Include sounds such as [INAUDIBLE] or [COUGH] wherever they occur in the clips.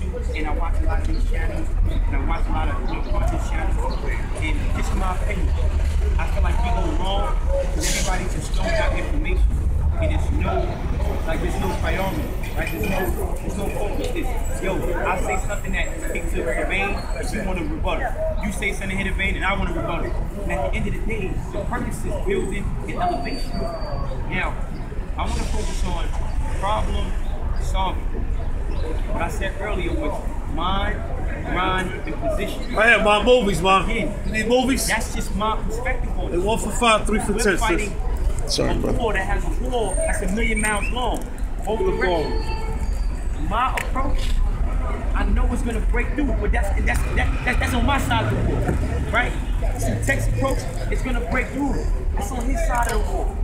YouTube and I watch a lot of these channels and I watch a lot of know, content channels. And this is my opinion. I feel like we go wrong because everybody just throwing out information. And there's no, like, there's no priority, right? There's no, there's no focus. It's, yo, I say something that speaks to the vein, you want to rebuttal. You say something hit the vein, and I want to rebuttal. And at the end of the day, the purpose is building and elevation. Now, I want to focus on problem solving. What I said earlier was mind, grind, and position. I have my movies, man. Again, You need movies? that's just my perspective on They it. one for five, three for We're ten. fighting. Sorry, a brother. war that has a wall that's a million miles long. Both Look directions. My approach, I know it's gonna break through, but that's that's that, that, that's on my side of the wall, right? So Tech's approach, it's gonna break through. It's on his side of the wall.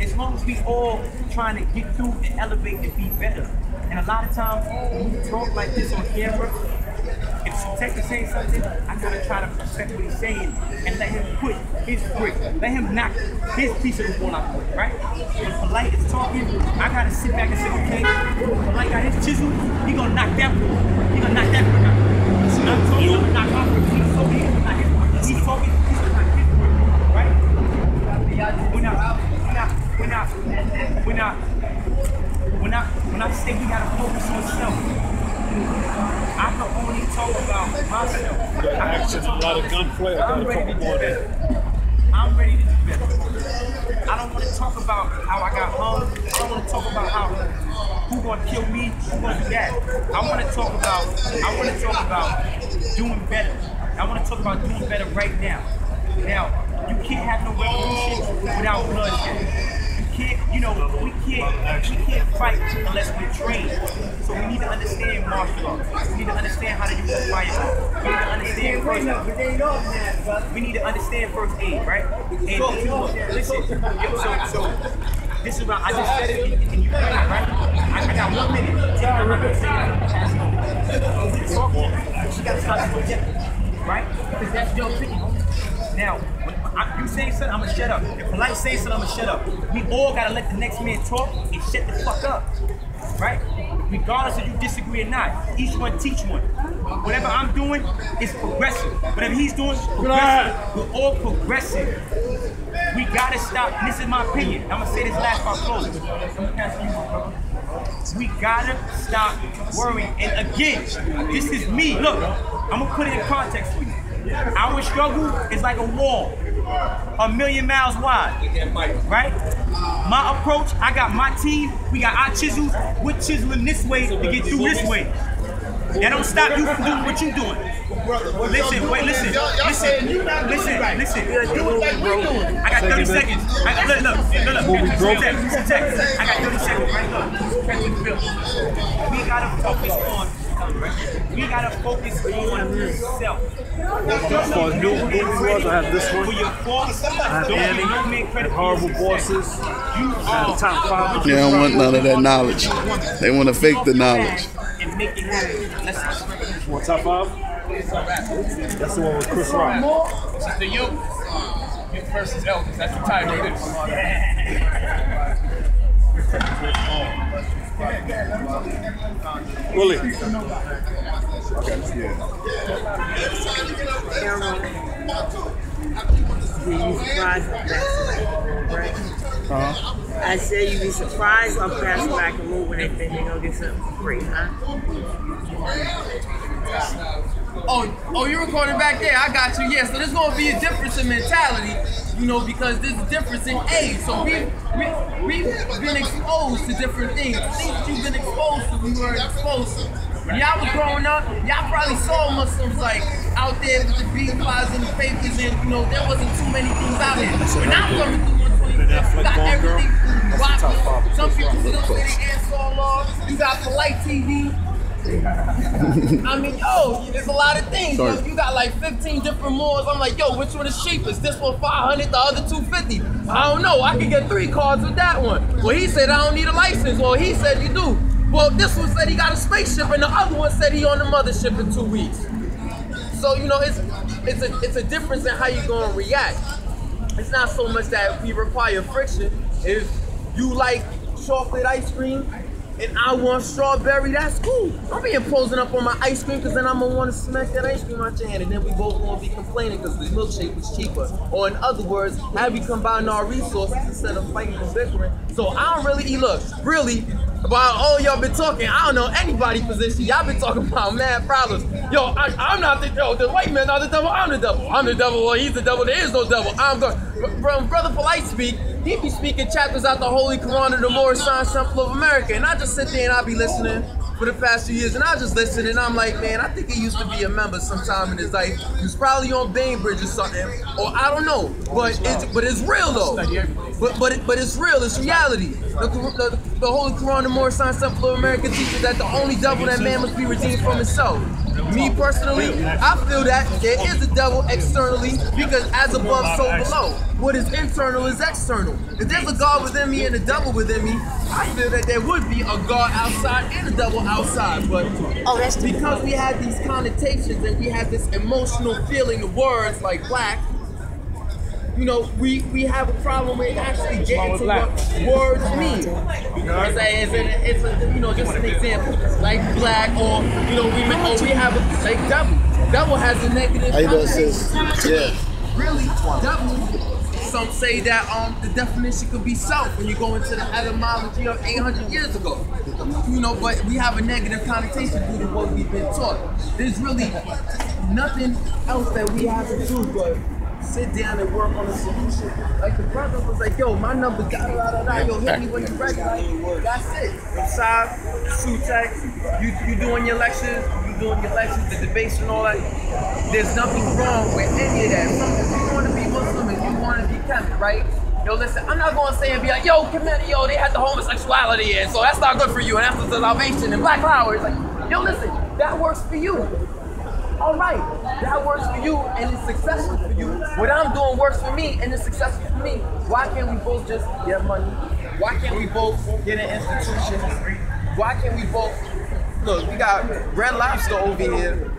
As long as we all trying to get through and elevate and be better. And a lot of times when we talk like this on camera, if Tech is saying something, I gotta try to respect what he's saying and let him put his brick, let him knock his piece of the wall out, right? When Polight is talking, I gotta sit back and say, okay, Polight got his chisel, he gonna knock that wall, he gonna knock that brick out. So I'm talking, I'm gonna knock my brick, he's talking, he's gonna knock his brick, he's talking, he's gonna knock his brick, right? We're we're not, we're not, we're not, when I when I say we gotta focus on self, I can only talk about myself. I can Action, a lot of gunplay. I I'm got ready to do better. I'm ready to do better. I don't want to talk about how I got hung. I don't want to talk about how who gonna kill me, who gonna do that. I want to talk about I want to talk about doing better. I want to talk about doing better right now. Now, you can't have no revolution without bloodshed. You know, we can't, we can't fight unless we're trained. So we need to understand martial arts. We need to understand how to use a firearm. We need to understand first. aid. We need to understand first aid, right? And listen, so, so this is what I just said it, and you heard it, right? I, I got one minute. Take my minute, say it, pass it on. When we she got to start to project, right? Because that's your opinion. Now, when I, you say something, I'm gonna shut up. If Polight say something, I'm gonna shut up. We all gotta let the next man talk and shut the fuck up, right? Regardless if you disagree or not, each one teach one. Whatever I'm doing is progressive. Whatever he's doing is progressive. We're all progressive. We gotta stop. This is my opinion. I'm gonna say this last part close. I'm gonna pass it to you, my brother. We gotta stop worrying. And again, this is me. Look, I'm gonna put it in context for you. Our struggle is like a wall, a million miles wide. Right? My approach, I got my team, we got our chisels, we're chiseling this way to get through this way. That don't stop you from doing what you're doing. Listen, wait, listen, listen, listen, listen. I got 30 seconds. I got, look, look, look, look. Listen, check, listen, check. I got 30 seconds, right? Look, catch the bill. We gotta focus on. We gotta focus on self. For new movie was, I have this For one. your faults, I have don't Annie, give no man credit for Horrible your. Bosses. You I have are Top Five. They don't want none of that knowledge. They want to fake the knowledge. And make it happen. Let's top five? That's the one with Chris Rock. This is the youth. Youth versus Elvis. That's the title of this. Willie. Were you surprised when Pastor right? Uh-huh. I said you'd be surprised when Pastor Black and move when they think they're gonna get something for free, huh? Oh, oh, you're recording back there. I got you. Yeah. So there's gonna be a difference in mentality, you know, because there's a difference in age. So we we we've been exposed to different things. Things you've been exposed to, we weren't exposed to. When y'all was growing up, y'all probably saw Muslims like out there with the beat flies and the papers, and you know there wasn't too many things out here. When I'm coming through 120, you got Flick Bone Girl? everything from That's the rock. top five. Some people still say they Ansar law. You got Polight TV. I mean, yo, there's a lot of things. Sorry. you got like 15 different malls. I'm like, yo, which one is cheapest? This one 500, the other 250. I don't know. I can get three cards with that one. Well, he said I don't need a license. Well, he said you do. Well, this one said he got a spaceship, and the other one said he on the mothership in two weeks. So you know, it's it's a it's a difference in how you're gonna react. It's not so much that we require friction. If you like chocolate ice cream, and I want strawberry, that's cool. Don't be imposing up on my ice cream because then I'm gonna want to smack that ice cream out your hand and then we both gonna be complaining because the milkshake was cheaper. Or in other words, have we combine our resources instead of fighting and bickering? So I don't really eat, look, really, about all y'all been talking, I don't know anybody position. Y'all been talking about mad problems. Yo, I, I'm not the yo, the white man not the devil, I'm the devil. I'm the devil, well, he's the devil, there is no devil. I'm going from Brother Polight speak, he be speaking chapters out the Holy Quran of the Moorish Science Temple of America. And I just sit there and I be listening for the past few years, and I just listen, and I'm like, man, I think he used to be a member sometime in his life. He was probably on Bainbridge or something, or I don't know, but it's but it's real though. But but it, but it's real. It's reality. The, the, the Holy Quran, the Moorish Science Temple of America teaches that the only devil that man must be redeemed from is himself. Me personally, I feel that there is a devil externally because as above, so below. What is internal is external. If there's a God within me and a devil within me, I feel that there would be a God outside and a devil outside. But Oh, that's because we have these connotations and we have this emotional feeling of words like black, you know, we, we have a problem with actually getting to what words mean. You know what I'm saying? It's, an, it's a, you know, just an example. Like black or, you know, we, or we have a, like devil. Devil has a negative How you doing, sis? connotation. Yeah. Really, devil, some say that um the definition could be self when you go into the etymology of 800 years ago. You know, but we have a negative connotation due to what we've been taught. There's really nothing else that we have to do but sit down and work on a solution. Like the brother was like, yo, my number da da da da, yo, hit me when you're ready. That's it. Inside, Sutex, you you doing your lectures, you doing your lectures, the debates and all that. There's nothing wrong with any of that. If you want to be Muslim and you want to be Kemet, right? Yo, listen, I'm not going to say and be like, yo, Kemet, yo, they had the homosexuality in, so that's not good for you, and that's the salvation and Black Power. It's like, yo, listen, that works for you. All right, that works for you and it's successful for you. What I'm doing works for me and it's successful for me. Why can't we both just get money? Why can't we both get an institution? Why can't we both look? We got Red Lobster over here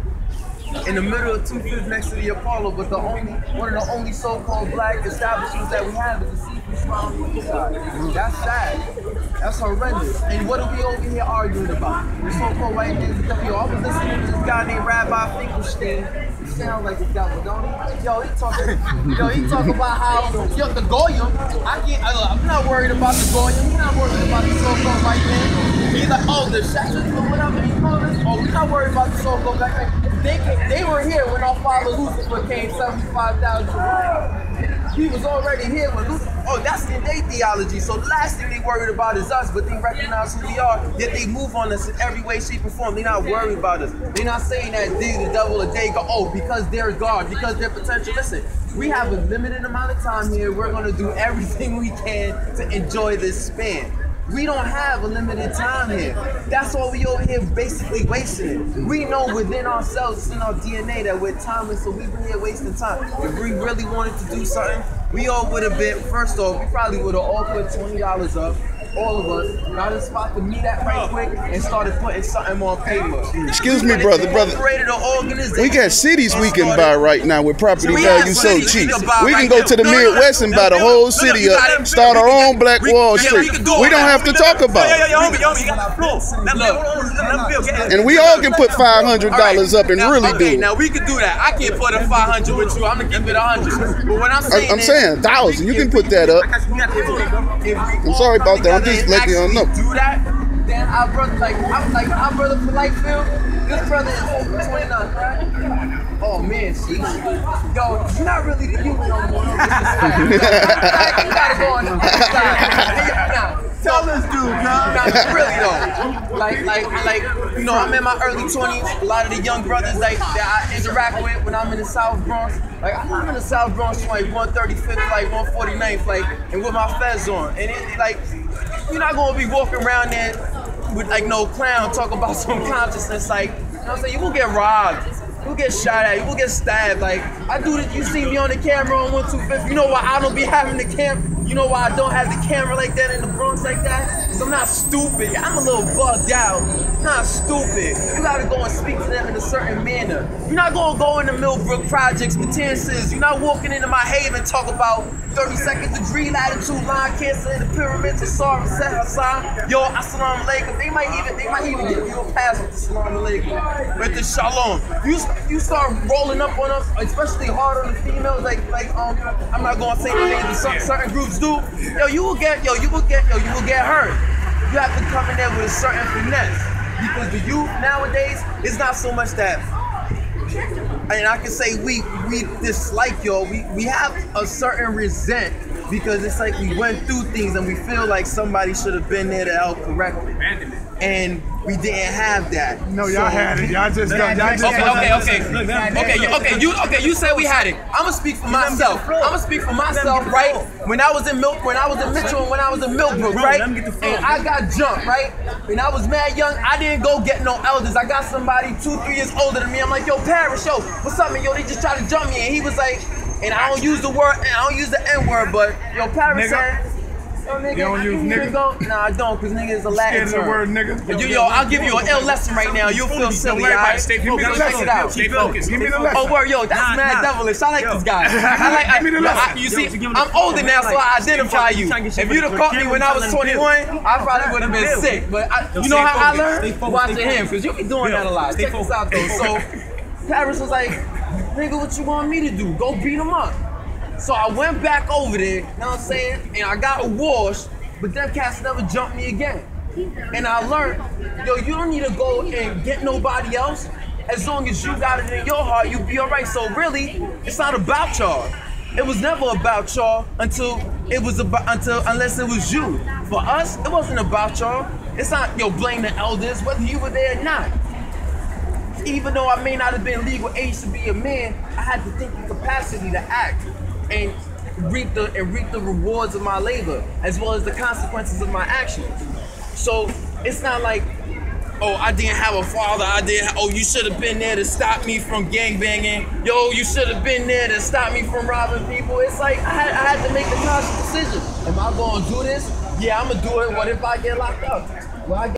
in the middle of Two Fifth next to the Apollo, but the only one of the only so-called black establishments that we have is the seafood side. That's sad. That's horrendous. And what are we over here arguing about? The so-called white man. Yo, I was listening to this guy named Rabbi Finkelstein. He sounds like the devil, don't he? Yo, he talking. Yo, he talking about how yo the goyim. I can't. I, I'm not worried about the goyim. We're not worried about the so-called white man. He's like, oh, the Shechers or whatever he called us. Oh, we're not worried about the so-called black man. They came, they were here when our father Lucifer came 75,000 He was already here when Lucifer. Oh, that's in their theology. So last thing they worried about is us, but they recognize who we are. Yet they move on us in every way, shape, or form. They're not worried about us. They're not saying that they the devil or they go, oh, because they're God, because they're potential. Listen, we have a limited amount of time here. We're gonna do everything we can to enjoy this span. We don't have a limited time here. That's why we over here basically wasting it. We know within ourselves, it's in our DNA that we're timeless, so we've been here wasting time. If we really wanted to do something, we all would have been, first off, we probably would have all put $20 up, all of us, got a spot to meet at right quick and started putting something on paper. Excuse me, brother, brother. Incorporated an organization We got cities we can buy right now with property have value so cheap. We can go to the Midwest and buy the whole city up, start our own Black we- Wall yeah, Street. We don't have to talk about it. yeah, yeah, homie, homie, you got no. Let me, hold on, let me feel. Get And we all can put $500 up and really do it. Now we can do that. I can't put a 500 with you. I'm gonna keep it 100. But what I'm saying, I'm saying 1,000. You can put that up. I got you. You got to if we I'm sorry about that. I'm together just and letting y'all actually. Do that, then our brother, like, I'm like, our brother for Lightfield, this brother is 29, right? Oh man, sheesh. Yo, you're not really the youth no more. [LAUGHS] you gotta go on the other side. Tell this dude, nah, [LAUGHS] really though. Like, like, like, you know, I'm in my early 20s. A lot of the young brothers like that I interact with when I'm in the South Bronx. Like, I'm in the South Bronx from like 135th, like 149th, like, and with my fez on. And it, like, you're not gonna be walking around there with like no clown talk about [LAUGHS] some consciousness. Like, you know what I'm saying? You will get robbed. You will get shot at. You will get stabbed. Like, I do this. You see me on the camera on 125th. You know why I don't be having the camera? You know why I don't have the camera like that in the Bronx like that? Because I'm not stupid. I'm a little bugged out. Not stupid. You gotta go and speak to them in a certain manner. You're not gonna go into Millbrook Projects, Matanzas. You're not walking into Mott Haven talk about 32nd degree latitude line, cancer in the pyramids of Sar Hassan. Yo, assalamu alaikum. They might even they might even give you a pass with the assalamu alaikum. With the shalom. You you start rolling up on us, especially hard on the females, like like um I'm not gonna say the names, some, certain groups do. Yo, you will get yo, you will get yo, you will get hurt. You have to come in there with a certain finesse. Because the youth nowadays, it's not so much that and I can say we we dislike y'all. We we have a certain resent because it's like we went through things and we feel like somebody should have been there to help correct it. Abandonment. And we didn't have that. No, y'all had it. Y'all just got. Y'all just Okay, got- okay, okay. Okay, you, okay, you okay, you said we had it. I'ma speak for myself. I'ma speak for myself, right? When I was in Milk, when I was in Mitchell and when I was in Millbrook, right? let me get the floor. And I got jumped, right? And I was mad young. I didn't go get no elders. I got somebody two, three years older than me. I'm like, yo, Paris, yo, what's up, man? Yo, they just tried to jump me. And he was like, and I don't use the word, and I don't use the N word, but yo, Paris said, yo, nigga, You don't use nigga? it Go. Nah, I don't, cause nigga is a Latin Scared of the term. word nigga. Yo, yo, I'll give you an L lesson right now. You'll feel silly, Don't worry about alright? it. Stay Give me the focused. Check it out. Stay focused. Give me the lesson. Oh, word, yo, that's Nah, mad nah. devilish. I like Yo. this guy. [LAUGHS] I like. Give me the yo, lesson. I- you see, to give him the I'm floor, older now, so I identify you. If you'd have caught me when I was 21, I probably would have been sick. But I, you know how I learned? Stay. Watching him, because you be doing that a lot. Check this out, though. So, [LAUGHS] Paris was like, nigga, what you want me to do? Go beat him up. So I went back over there, you know what I'm saying? And I got a wash, but them cats never jumped me again. And I learned, yo, you don't need to go and get nobody else. As long as you got it in your heart, you'll be alright. So really, it's not about y'all. It was never about y'all until it was about until unless it was you. For us, it wasn't about y'all. It's not yo blame the elders whether you were there or not. Even though I may not have been legal age to be a man, I had the thinking capacity to act and reap the and reap the rewards of my labor as well as the consequences of my actions. So it's not like, oh, I didn't have a father. I didn't. Oh, you should have been there to stop me from gangbanging. Yo, you should have been there to stop me from robbing people. It's like I had, I had to make a conscious decision. Am I going to do this? Yeah, I'm gonna do it. What if I get locked up? Well, I